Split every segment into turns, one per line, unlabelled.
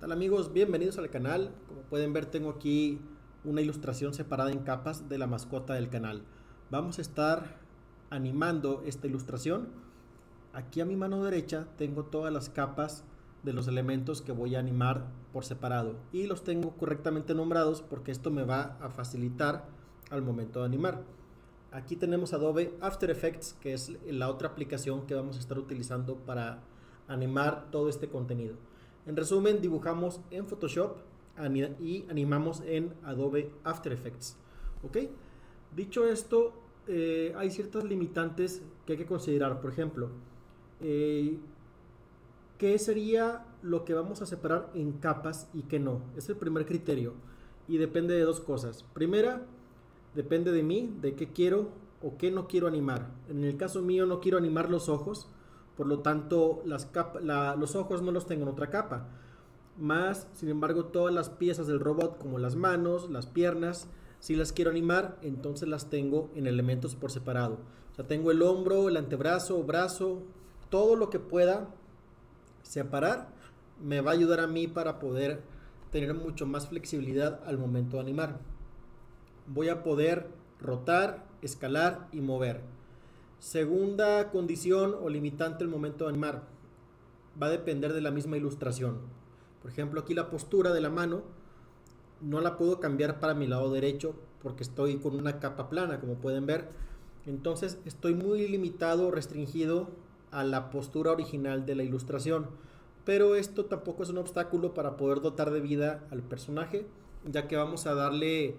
tal amigos? Bienvenidos al canal. Como pueden ver tengo aquí una ilustración separada en capas de la mascota del canal. Vamos a estar animando esta ilustración. Aquí a mi mano derecha tengo todas las capas de los elementos que voy a animar por separado y los tengo correctamente nombrados porque esto me va a facilitar al momento de animar. Aquí tenemos Adobe After Effects que es la otra aplicación que vamos a estar utilizando para animar todo este contenido. En resumen, dibujamos en Photoshop y animamos en Adobe After Effects. ¿Ok? Dicho esto, eh, hay ciertas limitantes que hay que considerar. Por ejemplo, eh, ¿qué sería lo que vamos a separar en capas y qué no? Es el primer criterio y depende de dos cosas. Primera, depende de mí, de qué quiero o qué no quiero animar. En el caso mío no quiero animar los ojos, por lo tanto los ojos no los tengo en otra capa. Más, sin embargo, todas las piezas del robot, como las manos, las piernas, si las quiero animar, entonces las tengo en elementos por separado. O sea, tengo el hombro, el antebrazo, brazo, todo lo que pueda separar me va a ayudar a mí para poder tener mucho más flexibilidad al momento de animar. Voy a poder rotar, escalar y mover. Segunda condición o limitante el momento de animar. Va a depender de la misma ilustración. Por ejemplo, aquí la postura de la mano no la puedo cambiar para mi lado derecho porque estoy con una capa plana, como pueden ver. Entonces estoy muy limitado, restringido a la postura original de la ilustración. Pero esto tampoco es un obstáculo para poder dotar de vida al personaje, ya que vamos a darle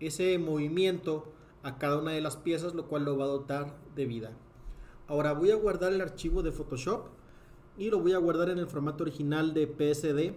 ese movimiento a cada una de las piezas, lo cual lo va a dotar de vida. Ahora voy a guardar el archivo de Photoshop y lo voy a guardar en el formato original de PSD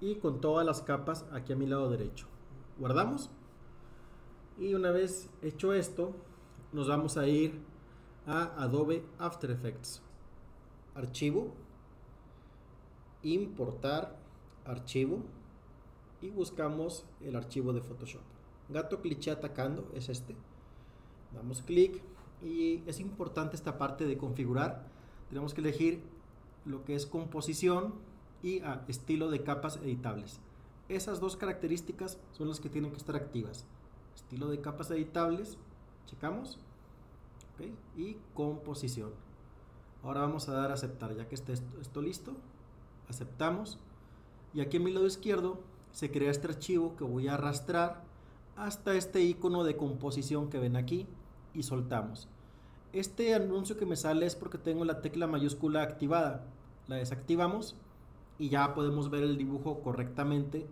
y con todas las capas aquí a mi lado derecho. Guardamos y una vez hecho esto nos vamos a ir a Adobe After Effects. Archivo, importar archivo y buscamos el archivo de Photoshop. Gato cliché atacando es este damos clic y es importante esta parte de configurar. Tenemos que elegir lo que es composición y ah, estilo de capas editables. Esas dos características son las que tienen que estar activas. Estilo de capas editables checamos y composición. Ahora vamos a dar a aceptar ya que esté esto listo aceptamos. Y aquí en mi lado izquierdo se crea este archivo que voy a arrastrar hasta este icono de composición que ven aquí y soltamos. Este anuncio que me sale es porque tengo la tecla mayúscula activada. La desactivamos y ya podemos ver el dibujo correctamente.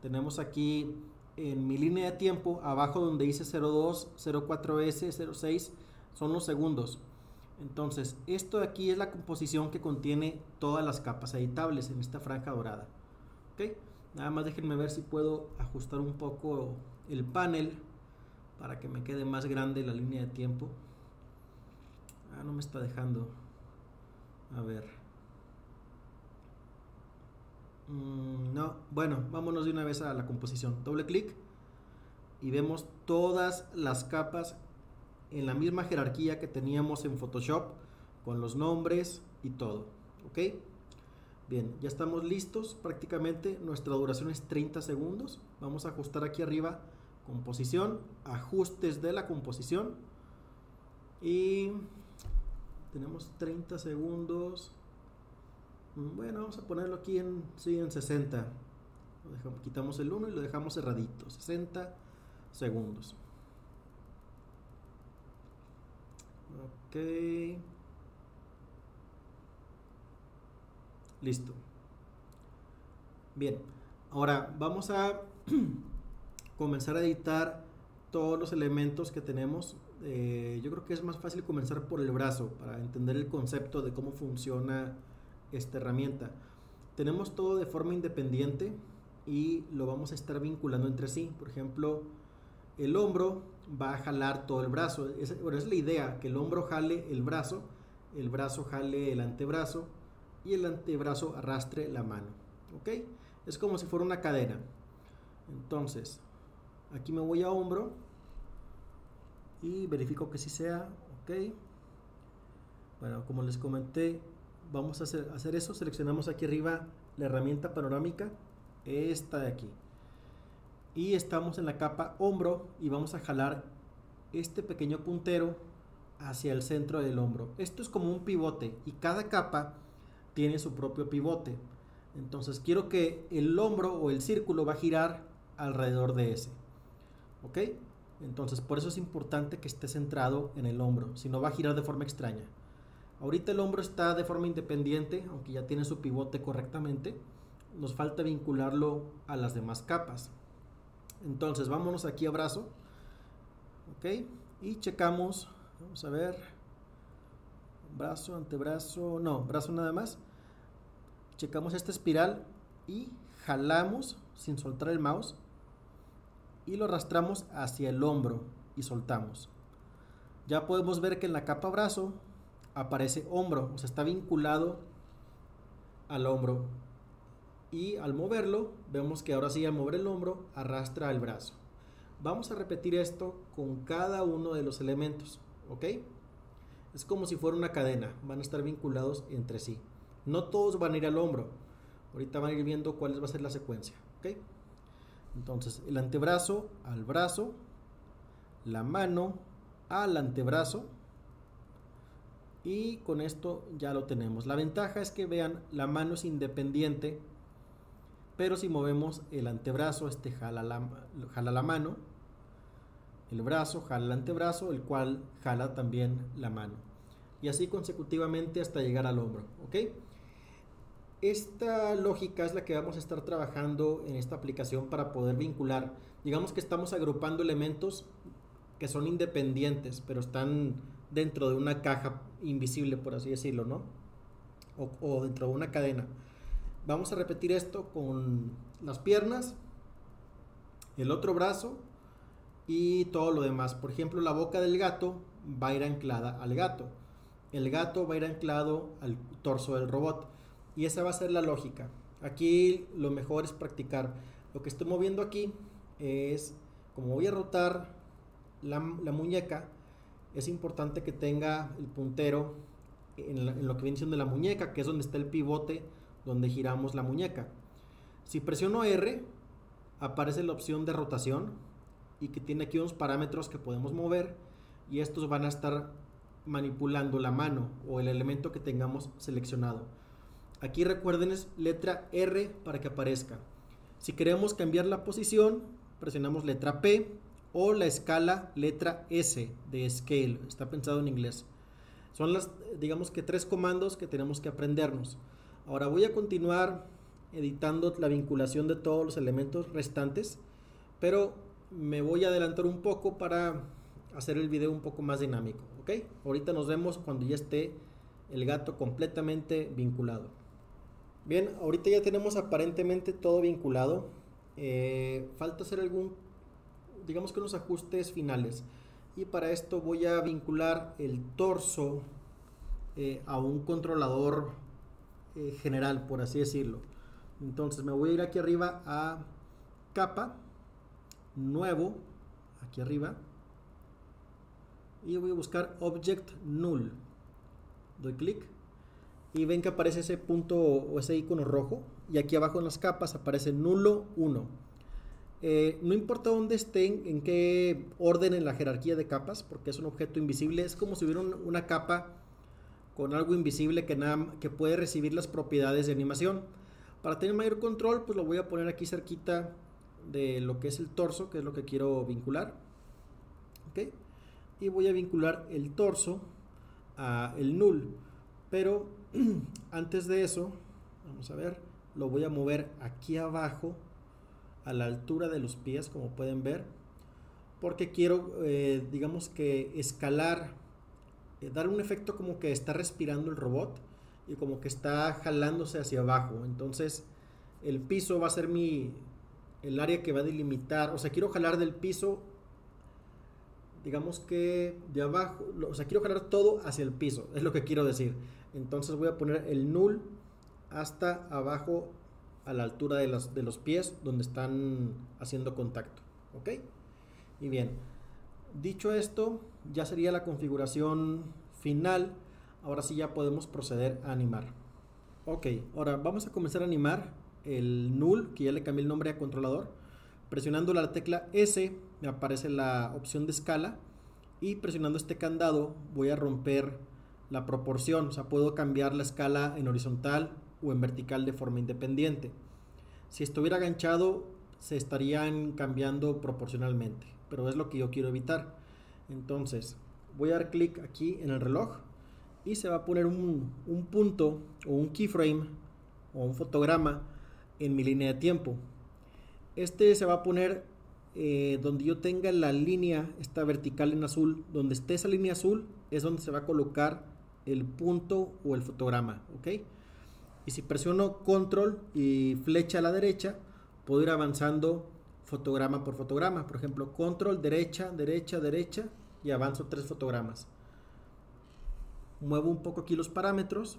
Tenemos aquí en mi línea de tiempo, abajo donde dice 02, 04S, 06, son los segundos. Entonces, esto de aquí es la composición que contiene todas las capas editables en esta franja dorada. ¿Ok? Nada más déjenme ver si puedo ajustar un poco el panel para que me quede más grande la línea de tiempo. Ah, no me está dejando. A ver. Mm, no, bueno, vámonos de una vez a la composición. Doble clic y vemos todas las capas en la misma jerarquía que teníamos en Photoshop con los nombres y todo. ¿Ok? Bien, ya estamos listos prácticamente. Nuestra duración es 30 segundos. Vamos a ajustar aquí arriba composición, ajustes de la composición y tenemos 30 segundos. Bueno, vamos a ponerlo aquí en, sí, en 60. quitamos el 1 y lo dejamos cerradito. 60 segundos. Ok. Listo. Bien. Ahora vamos a comenzar a editar todos los elementos que tenemos. Eh, yo creo que es más fácil comenzar por el brazo para entender el concepto de cómo funciona esta herramienta. Tenemos todo de forma independiente y lo vamos a estar vinculando entre sí. Por ejemplo, el hombro va a jalar todo el brazo. Es, bueno, es la idea, que el hombro jale el brazo, el brazo jale el antebrazo y el antebrazo arrastre la mano. ¿Ok? Es como si fuera una cadena. Entonces, aquí me voy a hombro y verifico que sí sea ok bueno como les comenté vamos a hacer, hacer eso seleccionamos aquí arriba la herramienta panorámica esta de aquí. Y estamos en la capa hombro y vamos a jalar este pequeño puntero hacia el centro del hombro. Esto es como un pivote y cada capa tiene su propio pivote. Entonces quiero que el hombro o el círculo va a girar alrededor de ese. ¿Ok? Entonces por eso es importante que esté centrado en el hombro, si no va a girar de forma extraña. Ahorita el hombro está de forma independiente, aunque ya tiene su pivote correctamente. Nos falta vincularlo a las demás capas. Entonces vámonos aquí a brazo. ¿Ok? Y checamos. Vamos a ver. Brazo, antebrazo. No, brazo nada más. Checamos esta espiral y jalamos sin soltar el mouse. Y lo arrastramos hacia el hombro y soltamos. Ya podemos ver que en la capa brazo aparece hombro, o sea, está vinculado al hombro. Y al moverlo, vemos que ahora sí al mover el hombro, arrastra el brazo. Vamos a repetir esto con cada uno de los elementos, ¿ok? Es como si fuera una cadena, van a estar vinculados entre sí. No todos van a ir al hombro. Ahorita van a ir viendo cuál va a ser la secuencia, ¿ok? Entonces, el antebrazo al brazo, la mano al antebrazo, y con esto ya lo tenemos. La ventaja es que vean, la mano es independiente, pero si movemos el antebrazo, este jala la, mano, el brazo jala el antebrazo, el cual jala también la mano. Y así consecutivamente hasta llegar al hombro, ¿ok? Esta lógica es la que vamos a estar trabajando en esta aplicación para poder vincular. Digamos que estamos agrupando elementos que son independientes, pero están dentro de una caja invisible, por así decirlo, ¿no? O, dentro de una cadena. Vamos a repetir esto con las piernas, el otro brazo y todo lo demás. Por ejemplo, la boca del gato va a ir anclada al gato. El gato va a ir anclado al torso del robot. Y esa va a ser la lógica. Aquí lo mejor es practicar. Lo que estoy moviendo aquí es, como voy a rotar la, la muñeca, es importante que tenga el puntero en, lo que viene siendo la muñeca, que es donde está el pivote donde giramos la muñeca. Si presiono R, aparece la opción de rotación y que tiene aquí unos parámetros que podemos mover y estos van a estar manipulando la mano o el elemento que tengamos seleccionado. Aquí recuerden es letra R para que aparezca. Si queremos cambiar la posición, presionamos letra P o la escala letra S de scale, está pensado en inglés. Son las, digamos que tres comandos que tenemos que aprendernos. Ahora voy a continuar editando la vinculación de todos los elementos restantes, pero me voy a adelantar un poco para hacer el video un poco más dinámico, ¿ok? Ahorita nos vemos cuando ya esté el gato completamente vinculado. Bien, ahorita ya tenemos aparentemente todo vinculado. Eh, falta hacer algún digamos que unos ajustes finales. Y para esto voy a vincular el torso eh, a un controlador eh, general, por así decirlo. Entonces me voy a ir aquí arriba a capa, nuevo, aquí arriba. Y voy a buscar Object Null. Doy clic y ven que aparece ese punto o ese icono rojo. Y aquí abajo en las capas aparece nulo 1 eh, no importa dónde estén, en qué orden en la jerarquía de capas, porque es un objeto invisible, es como si hubiera una capa con algo invisible que, nada, que puede recibir las propiedades de animación. Para tener mayor control, pues lo voy a poner aquí cerquita de lo que es el torso, que es lo que quiero vincular. Y voy a vincular el torso a el null. Pero antes de eso, vamos a ver, lo voy a mover aquí abajo a la altura de los pies, como pueden ver, porque quiero, eh, digamos que escalar, eh, dar un efecto como que está respirando el robot y como que está jalándose hacia abajo. Entonces, el piso va a ser mi, el área que va a delimitar, o sea, quiero jalar del piso, digamos que de abajo, o sea, quiero jalar todo hacia el piso, es lo que quiero decir. Entonces voy a poner el null hasta abajo a la altura de los, de los pies donde están haciendo contacto. ¿Ok? Y bien, dicho esto, ya sería la configuración final. Ahora sí ya podemos proceder a animar. Ok, ahora vamos a comenzar a animar. el null, que ya le cambié el nombre a controlador. Presionando la tecla S me aparece la opción de escala y presionando este candado voy a romper la proporción, o sea, puedo cambiar la escala en horizontal o en vertical de forma independiente. Si estuviera aganchado se estarían cambiando proporcionalmente, pero es lo que yo quiero evitar. Entonces, voy a dar clic aquí en el reloj y se va a poner un, un punto o un keyframe o un fotograma en mi línea de tiempo. Este se va a poner eh, donde yo tenga la línea, esta vertical en azul, donde esté esa línea azul es donde se va a colocar el punto o el fotograma, ¿ok? Y si presiono control y flecha a la derecha, puedo ir avanzando fotograma por fotograma. Por ejemplo, control, derecha, derecha, derecha y avanzo tres fotogramas. Muevo un poco aquí los parámetros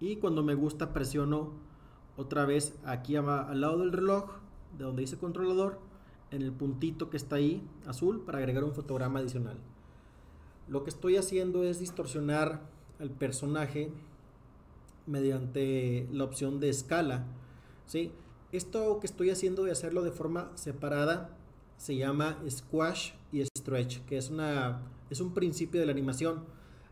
y cuando me gusta presiono otra vez aquí al lado del reloj, de donde dice controlador, en el puntito que está ahí azul para agregar un fotograma adicional. Lo que estoy haciendo es distorsionar al personaje mediante la opción de escala. ¿sí? Esto que estoy haciendo de hacerlo de forma separada se llama squash y stretch, que es, una, es un principio de la animación,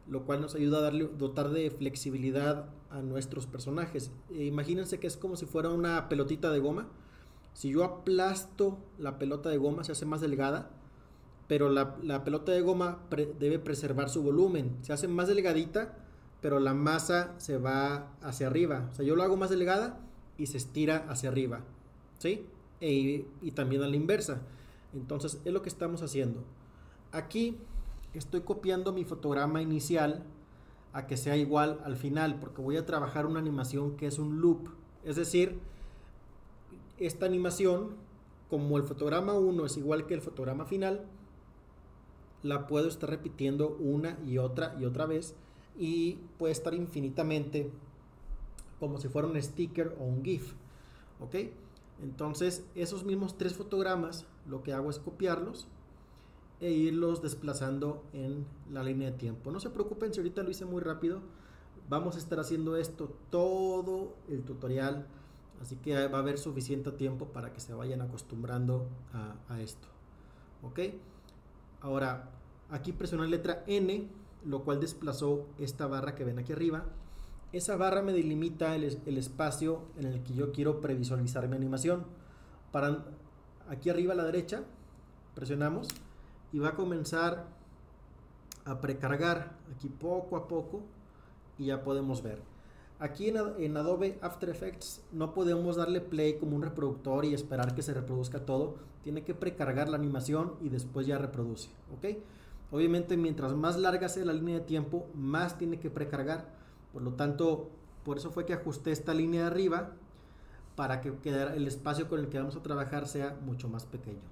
lo cual nos ayuda a darle, dotar de flexibilidad a nuestros personajes. E imagínense que es como si fuera una pelotita de goma. Si yo aplasto la pelota de goma, se hace más delgada, pero la, pelota de goma debe preservar su volumen. Se hace más delgadita, pero la masa se va hacia arriba. O sea, yo lo hago más delgada y se estira hacia arriba. ¿Sí? E, y también a la inversa. Entonces, es lo que estamos haciendo. Aquí estoy copiando mi fotograma inicial a que sea igual al final, porque voy a trabajar una animación que es un loop. Es decir, esta animación, como el fotograma 1 es igual que el fotograma final, la puedo estar repitiendo una y otra y otra vez y puede estar infinitamente como si fuera un sticker o un GIF. ¿Ok? Entonces, esos mismos tres fotogramas, lo que hago es copiarlos e irlos desplazando en la línea de tiempo. No se preocupen si ahorita lo hice muy rápido. Vamos a estar haciendo esto todo el tutorial. Así que va a haber suficiente tiempo para que se vayan acostumbrando a, esto. ¿Ok? Ahora, aquí presiono la letra N, lo cual desplazó esta barra que ven aquí arriba. Esa barra me delimita el, el espacio en el que yo quiero previsualizar mi animación. Para aquí arriba a la derecha, presionamos y va a comenzar a precargar aquí poco a poco y ya podemos ver. Aquí en, Adobe After Effects no podemos darle play como un reproductor y esperar que se reproduzca todo. Tiene que precargar la animación y después ya reproduce. Obviamente mientras más larga sea la línea de tiempo, más tiene que precargar. Por lo tanto, por eso fue que ajusté esta línea de arriba para que el espacio con el que vamos a trabajar sea mucho más pequeño.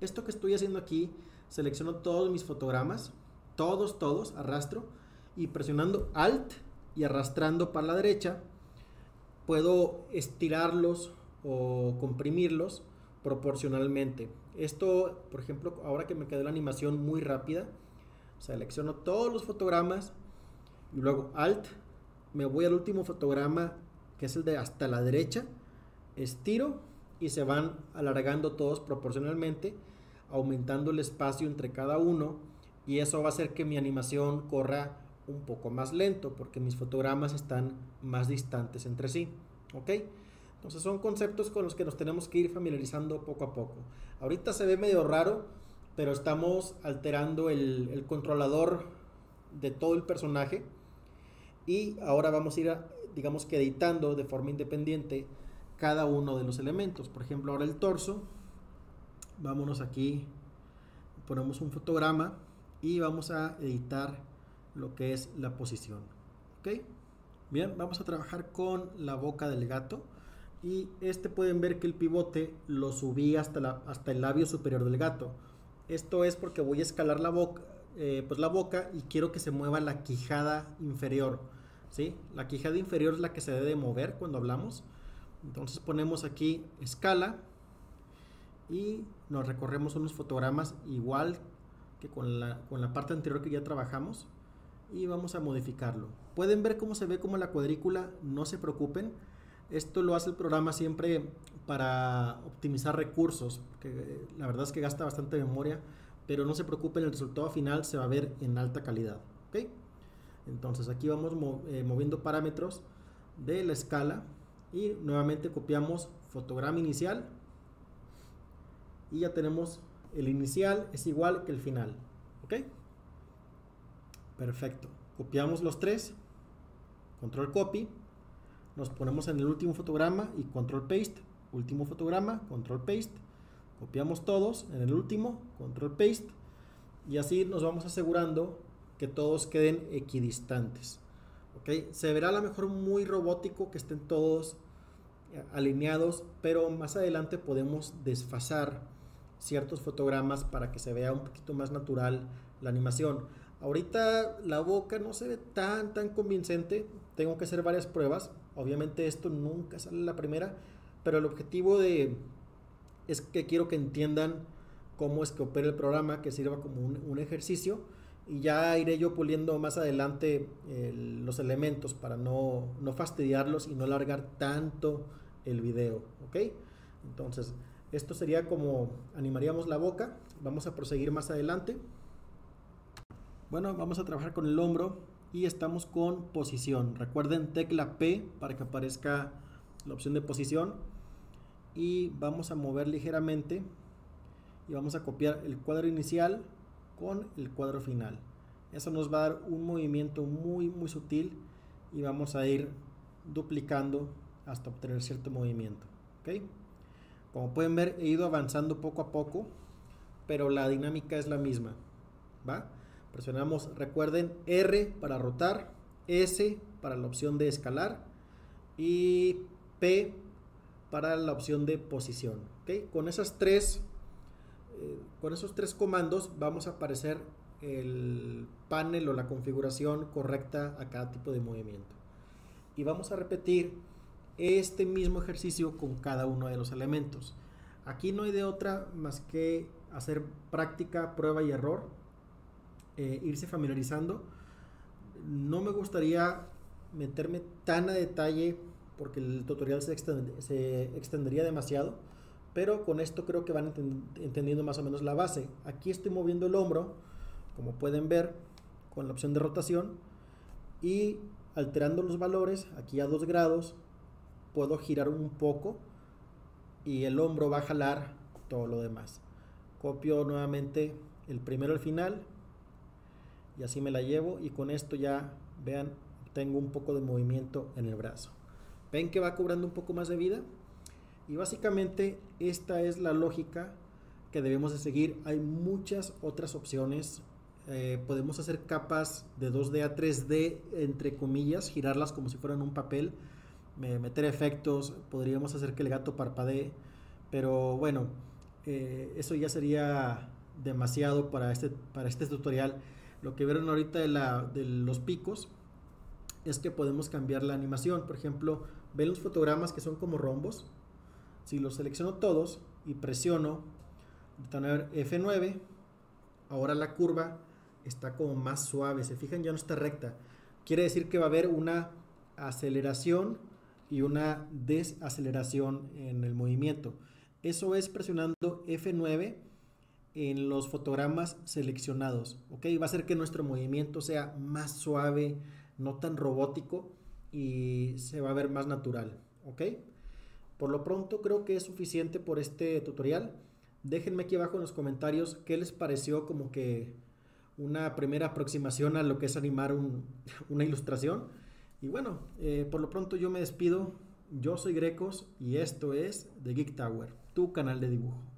Esto que estoy haciendo aquí selecciono todos mis fotogramas, todos, todos, arrastro y presionando Alt y arrastrando para la derecha, puedo estirarlos o comprimirlos proporcionalmente. Esto, por ejemplo, ahora que me quedó la animación muy rápida, selecciono todos los fotogramas y luego Alt, me voy al último fotograma que es el de hasta la derecha, estiro y se van alargando todos proporcionalmente aumentando el espacio entre cada uno y eso va a hacer que mi animación corra un poco más lento porque mis fotogramas están más distantes entre sí. ¿Ok? Entonces son conceptos con los que nos tenemos que ir familiarizando poco a poco. Ahorita se ve medio raro, pero estamos alterando el, controlador de todo el personaje y ahora vamos a ir, digamos que editando de forma independiente cada uno de los elementos. Por ejemplo, ahora el torso vámonos aquí, ponemos un fotograma y vamos a editar lo que es la posición. ¿Ok? Bien, vamos a trabajar con la boca del gato. Y este pueden ver que el pivote lo subí hasta, la, hasta el labio superior del gato. Esto es porque voy a escalar la boca, eh, pues la boca y quiero que se mueva la quijada inferior. ¿sí? La quijada inferior es la que se debe mover cuando hablamos. Entonces ponemos aquí escala y nos recorremos unos fotogramas igual que con la, con la parte anterior que ya trabajamos y vamos a modificarlo. Pueden ver cómo se ve como la cuadrícula, no se preocupen. Esto lo hace el programa siempre para optimizar recursos, que la verdad es que gasta bastante memoria, pero no se preocupen, el resultado final se va a ver en alta calidad. ¿ok? Entonces aquí vamos eh, moviendo parámetros de la escala y nuevamente copiamos fotograma inicial y ya tenemos el inicial es igual que el final. ¿Ok? Perfecto. Copiamos los tres, control copy, nos ponemos en el último fotograma y control paste, último fotograma, control paste, copiamos todos en el último, control paste y así nos vamos asegurando que todos queden equidistantes. ¿ok? Se verá a lo mejor muy robótico que estén todos eh, alineados, pero más adelante podemos desfasar ciertos fotogramas para que se vea un poquito más natural la animación. Ahorita la boca no se ve tan tan convincente, tengo que hacer varias pruebas. Obviamente esto nunca sale la primera, pero el objetivo de es que quiero que entiendan cómo es que opera el programa, que sirva como un, ejercicio y ya iré yo puliendo más adelante los elementos para no, no, fastidiarlos y no alargar tanto el video, ¿ok? Entonces, esto sería como animaríamos la boca. Vamos a proseguir más adelante. Bueno, vamos a trabajar con el hombro y estamos con posición. Recuerden tecla P para que aparezca la opción de posición y vamos a mover ligeramente y vamos a copiar el cuadro inicial con el cuadro final. Eso nos va a dar un movimiento muy muy sutil y vamos a ir duplicando hasta obtener cierto movimiento. ¿ok? Como pueden ver he ido avanzando poco a poco, pero la dinámica es la misma. ¿va? Presionamos, recuerden, R para rotar, S para la opción de escalar y P para la opción de posición. ¿okay? Con esas tres, eh, con esos tres comandos vamos a aparecer el panel o la configuración correcta a cada tipo de movimiento. Y vamos a repetir este mismo ejercicio con cada uno de los elementos. Aquí no hay de otra más que hacer práctica, prueba y error eh, irse familiarizando. No me gustaría meterme tan a detalle porque el tutorial se, extendería demasiado, pero con esto creo que van entendiendo más o menos la base. Aquí estoy moviendo el hombro, como pueden ver, con la opción de rotación y alterando los valores, aquí a 2 grados, puedo girar un poco y el hombro va a jalar todo lo demás. Copio nuevamente el primero al final y así me la llevo y con esto ya vean tengo un poco de movimiento en el brazo. Ven que va cobrando un poco más de vida y básicamente esta es la lógica que debemos de seguir. Hay muchas otras opciones. Eh, podemos hacer capas de 2D a 3D entre comillas girarlas como si fueran un papel meter efectos podríamos hacer que el gato parpadee pero bueno eh, eso ya sería demasiado para este, para este tutorial lo que vieron ahorita de, la, de los picos es que podemos cambiar la animación. Por ejemplo, ven los fotogramas que son como rombos. Si los selecciono todos y presiono F9, ahora la curva está como más suave. Se fijan, ya no está recta. Quiere decir que va a haber una aceleración y una desaceleración en el movimiento. Eso es presionando F9 en los fotogramas seleccionados. ¿ok? Va a hacer que nuestro movimiento sea más suave, no tan robótico y se va a ver más natural. ¿ok? Por lo pronto creo que es suficiente por este tutorial. Déjenme aquí abajo en los comentarios qué les pareció como que una primera aproximación a lo que es animar una ilustración. Y bueno, eh, por lo pronto yo me despido. Yo soy Grecos y esto es The Geek Tower, tu canal de dibujo.